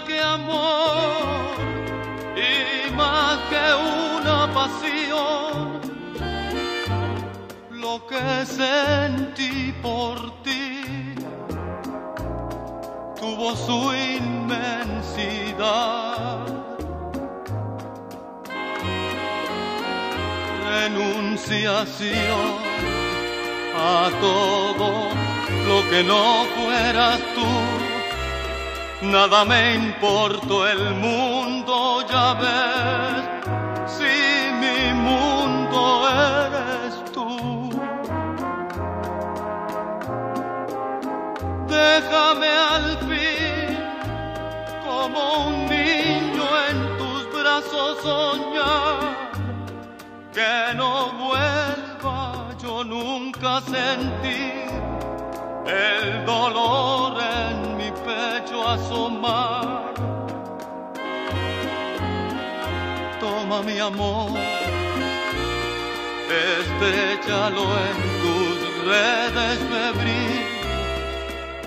que amor y más que una pasión. Lo que sentí por ti tuvo su inmensidad. Renunciación a todo lo que no fueras tú Nada me importó el mundo, ya ves, si mi mundo eres tú. Déjame al fin, como un niño en tus brazos soñar, que no vuelva yo nunca a sentir el dolor en mi asomar. Toma mi amor, estrechalo en tus redes febril.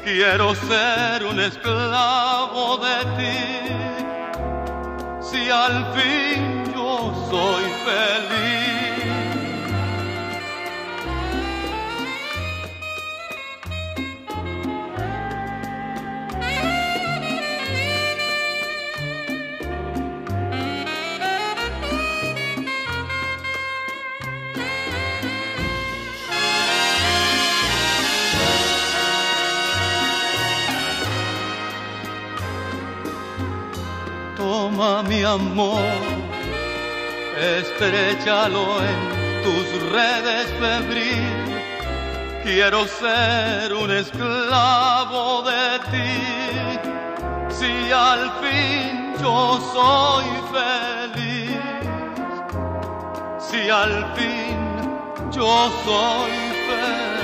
Quiero ser un esclavo de ti, si al fin yo soy feliz. Toma mi amor, estrechalo en tus redes febril. Quiero ser un esclavo de ti, si al fin yo soy feliz, si al fin yo soy feliz.